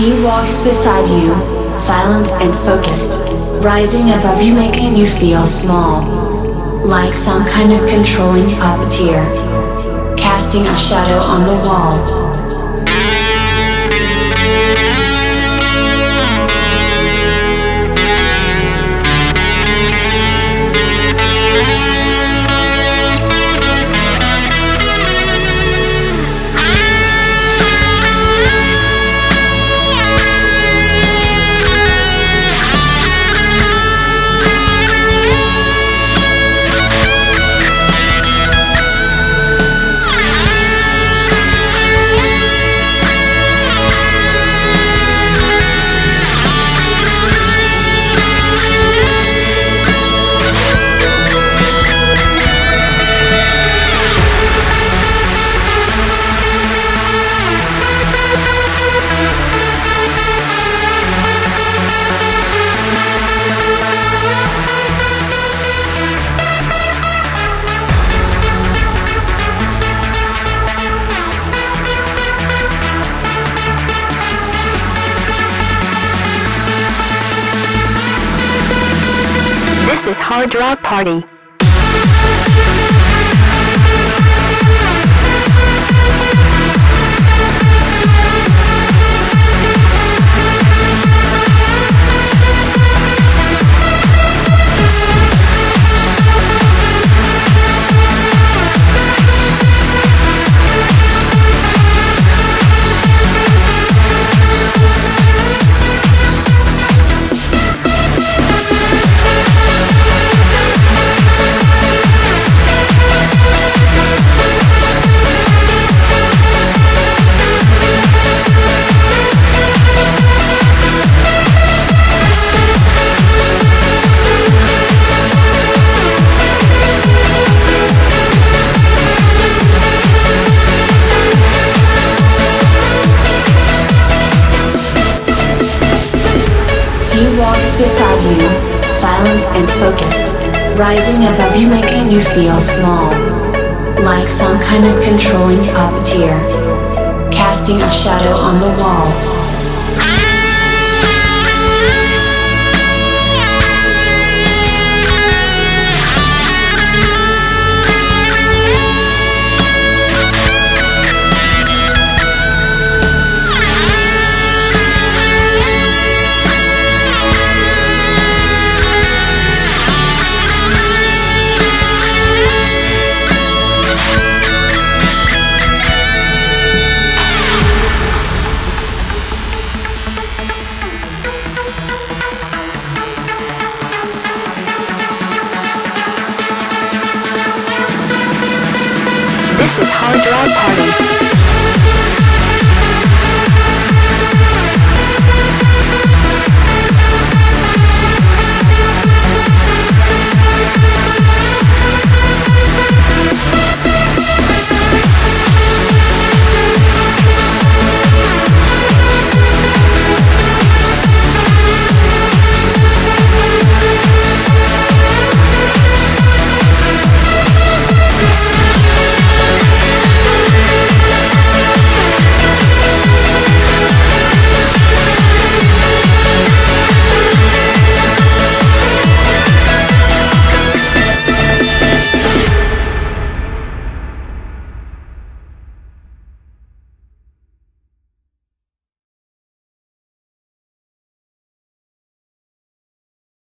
He walks beside you, silent and focused, rising above you making you feel small. Like some kind of controlling puppeteer. Casting a shadow on the wall. Hard Rock Party. He walks beside you, silent and focused, rising above you making you feel small. Like some kind of controlling puppeteer. Casting a shadow on the wall. is Hard Rock Party.